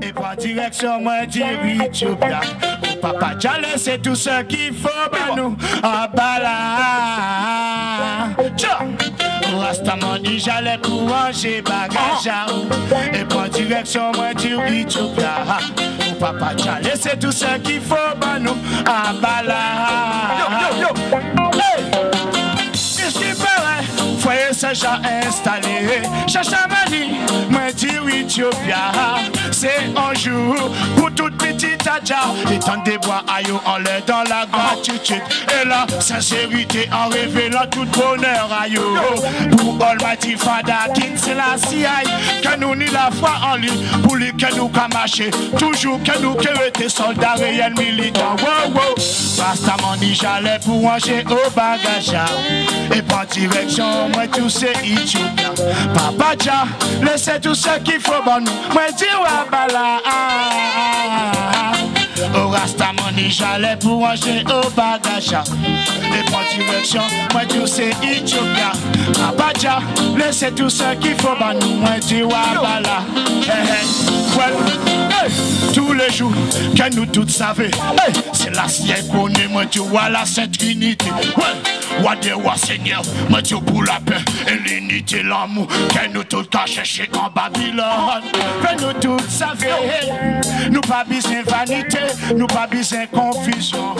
Et pas direction, moi, dire Ethiopia. Papa, Tchale, c'est tout ce qu'il faut, bah nous, en bala. Rastaman dit j'allais pour manger bagage Et pas direction, moi, dire Ethiopia. Au papa, Tchale, c'est tout ce qu'il faut, bah nous, en bala. Yo, yo, yo. Hey! Qu'est-ce qui paraît? Foyer Saint-Jean installé. Chachamani, moi dire C'est un jour pour toute petite adja. Et tant des bois aïe en l'air dans la gratitude. Et la sincérité en révélant tout bonheur aïe. Pour Almighty Father, King Selassie. Que nous ni la foi en lui. Pour lui que nous qu'à. Toujours que nous que été soldats réels militants. Wow, wow. Pastamment dit j'allais pour manger au bagage. Et pas direction, moi tout c'est Ethiopia. Laissez tout ce qu'il faut bon nous. Moi dis ouais bala. Au Rastamani, j'allais pour manger au bagage. Et pas direction, moi tout c'est. Papa Dja, laissez tout ce qu'il faut bon nous. Moi dis ouais bala. Hey. Well, hey, que nous tous savons, c'est la sienne qu'on est, moi tu vois la Sainte Trinité. Ouais, ouais, Dieu, Seigneur, moi Dieu pour la paix et l'unité, l'amour, que nous tous qu'à chercher en Babylone. Que nous tous savons, nous pas besoin vanité, nous pas besoin confusion.